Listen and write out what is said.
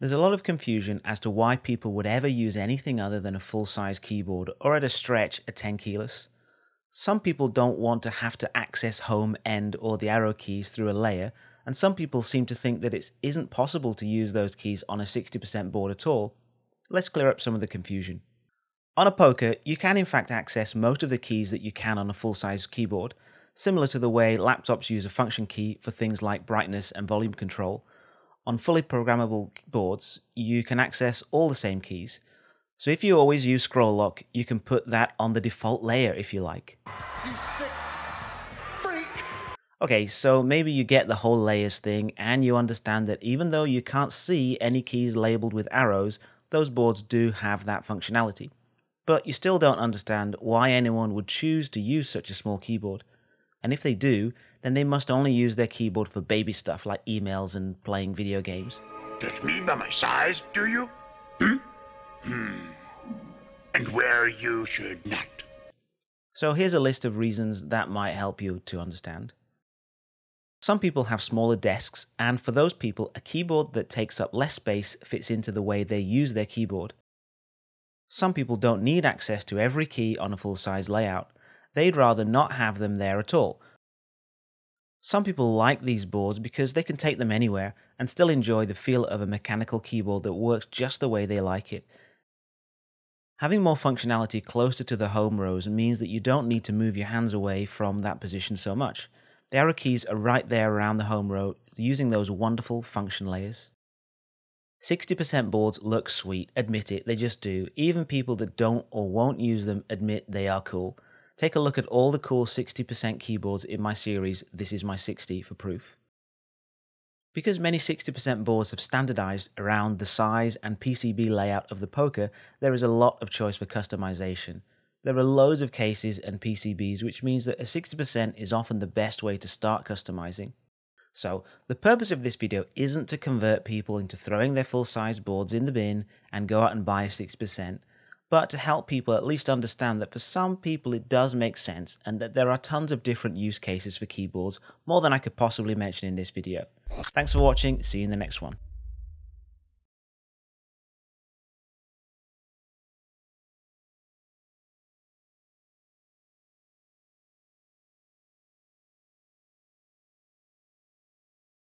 There's a lot of confusion as to why people would ever use anything other than a full size keyboard or at a stretch a 10 keyless. Some people don't want to have to access home, end, or the arrow keys through a layer, and some people seem to think that it isn't possible to use those keys on a 60% board at all. Let's clear up some of the confusion. On a poker, you can in fact access most of the keys that you can on a full size keyboard, similar to the way laptops use a function key for things like brightness and volume control on fully programmable boards, you can access all the same keys. So if you always use scroll lock, you can put that on the default layer if you like. You okay, so maybe you get the whole layers thing and you understand that even though you can't see any keys labeled with arrows, those boards do have that functionality. But you still don't understand why anyone would choose to use such a small keyboard. And if they do, then they must only use their keyboard for baby stuff like emails and playing video games. Judge me by my size, do you? Hmm? Hmm. And where you should not. So here's a list of reasons that might help you to understand. Some people have smaller desks, and for those people, a keyboard that takes up less space fits into the way they use their keyboard. Some people don't need access to every key on a full size layout. They'd rather not have them there at all, some people like these boards because they can take them anywhere and still enjoy the feel of a mechanical keyboard that works just the way they like it. Having more functionality closer to the home rows means that you don't need to move your hands away from that position so much. The arrow keys are right there around the home row using those wonderful function layers. 60% boards look sweet, admit it, they just do. Even people that don't or won't use them admit they are cool. Take a look at all the cool 60% keyboards in my series This is my 60 for proof. Because many 60% boards have standardized around the size and PCB layout of the poker, there is a lot of choice for customization. There are loads of cases and PCBs, which means that a 60% is often the best way to start customizing. So, the purpose of this video isn't to convert people into throwing their full size boards in the bin and go out and buy a 60%, but to help people at least understand that for some people it does make sense and that there are tons of different use cases for keyboards, more than I could possibly mention in this video. Thanks for watching, see you in the next one.